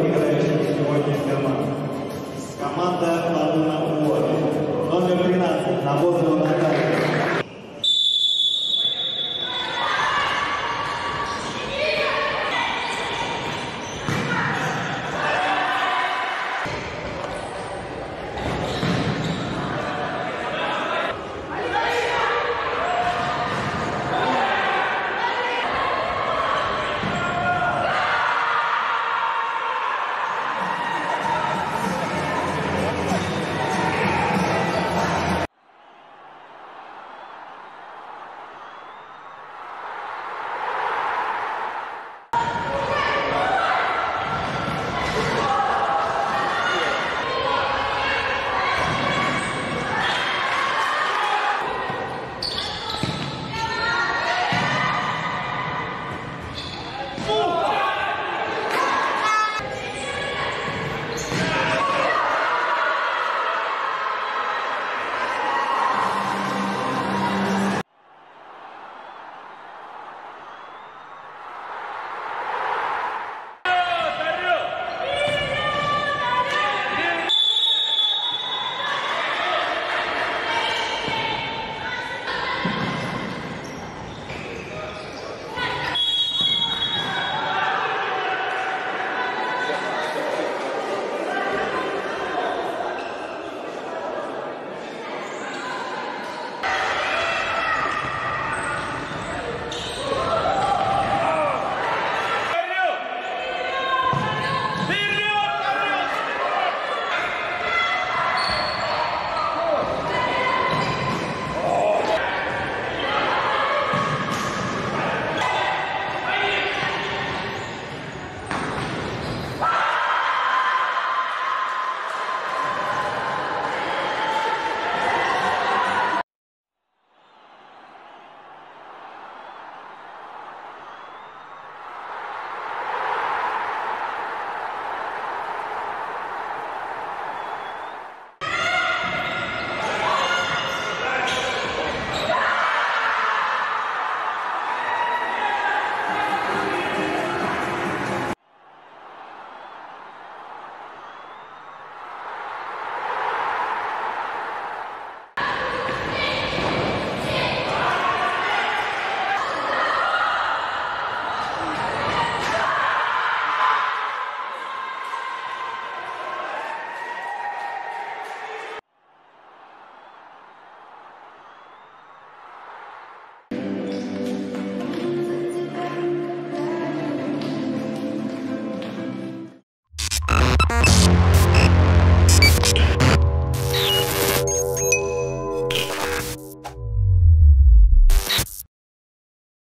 играющих сегодня команд. Команда Ладуна Номер 13 на возраст